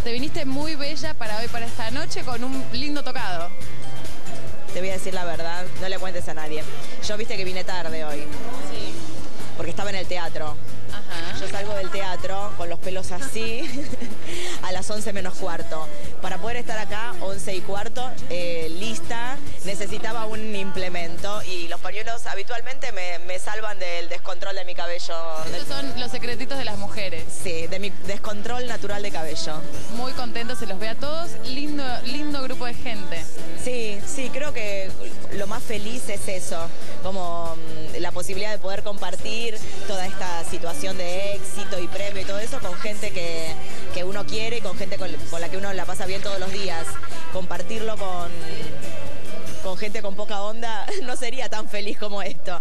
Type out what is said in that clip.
Bueno, te viniste muy bella para hoy, para esta noche, con un lindo tocado. Te voy a decir la verdad, no le cuentes a nadie. Yo viste que vine tarde hoy, Sí. porque estaba en el teatro. Ajá. Yo salgo del teatro con los pelos así a las 11 menos cuarto. Para poder estar acá, 11 y cuarto, eh, lista, necesitaba un implemento y los pañuelos habitualmente me, me salvan del descontrol de mi cabello. Estos son los secretitos de las descontrol natural de cabello. Muy contentos, se los ve a todos. Lindo, lindo grupo de gente. Sí, sí, creo que lo más feliz es eso, como mm, la posibilidad de poder compartir toda esta situación de éxito y premio y todo eso con gente que, que uno quiere y con gente con, con la que uno la pasa bien todos los días. Compartirlo con, con gente con poca onda no sería tan feliz como esto.